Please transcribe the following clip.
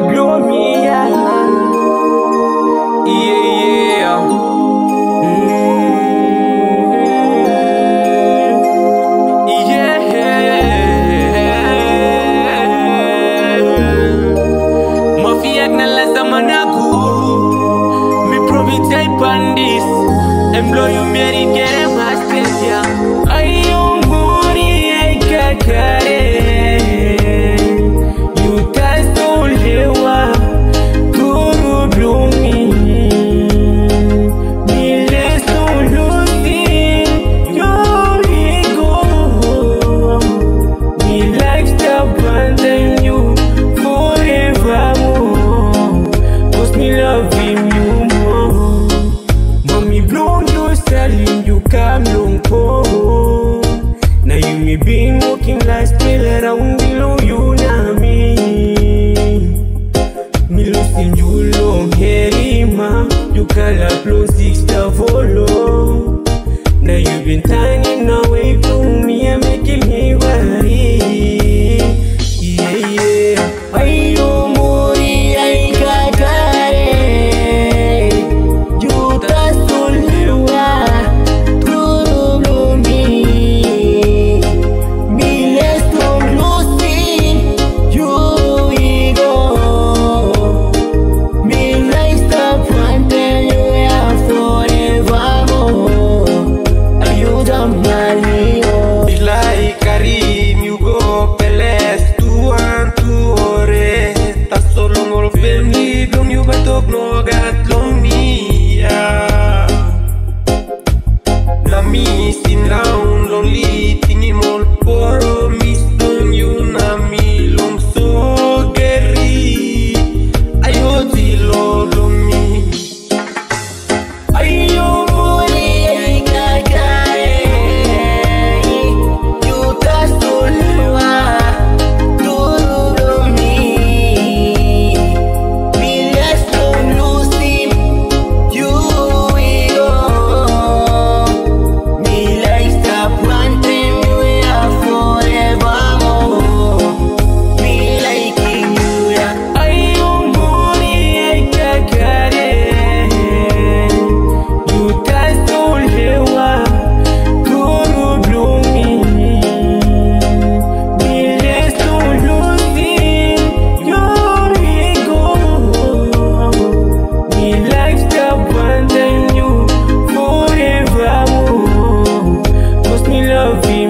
wanna blow me, yeah. Yeah, yeah. Mm. Yeah. Mafia na la zamanaku. Me profit on this. And blow you, Mary, get a master, yeah. We've been walking like still around below you na me Milusi njulo herima Yukala plosi wil niet, wil niet, bent ook nog het long love him.